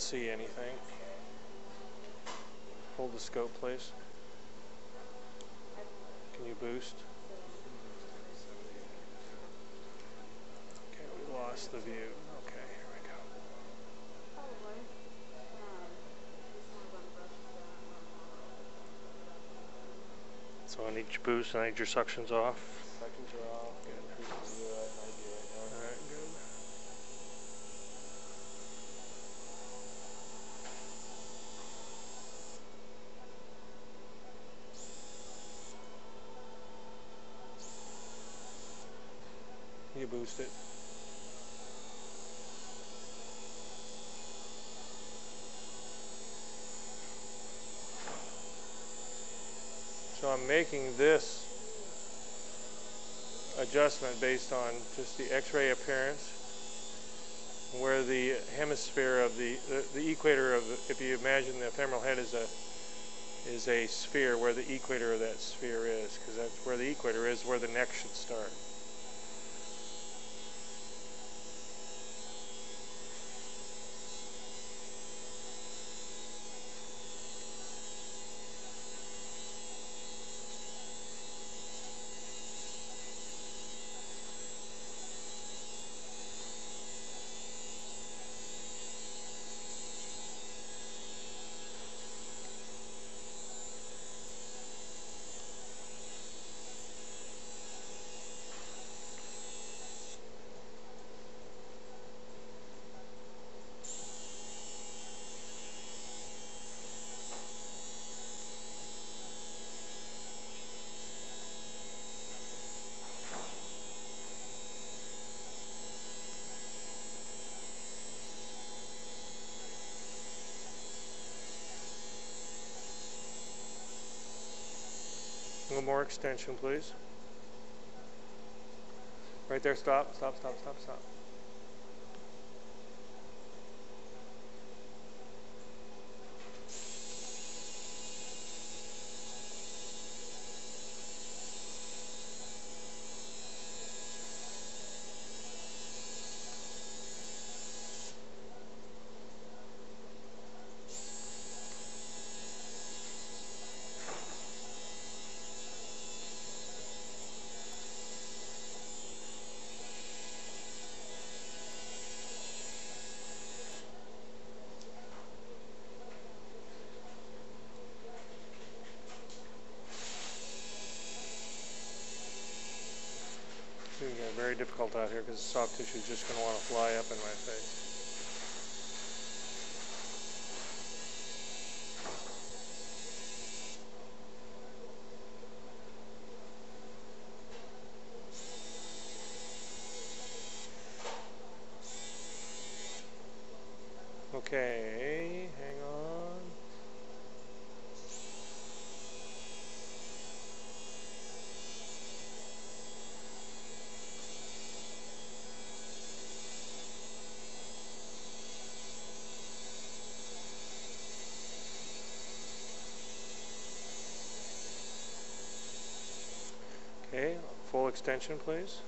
see anything. Hold the scope, please. Can you boost? Okay, we lost the view. Okay, here we go. So I need your boost, I need your suctions off. Sections are off. Boost it. So I'm making this adjustment based on just the x-ray appearance where the hemisphere of the, the, the equator of the, if you imagine the femoral head is a is a sphere where the equator of that sphere is because that's where the equator is where the neck should start little more extension please. Right there stop stop stop stop stop Gonna get very difficult out here because the soft tissue is just going to want to fly up in my face. Okay, hang on. Okay, full extension, please.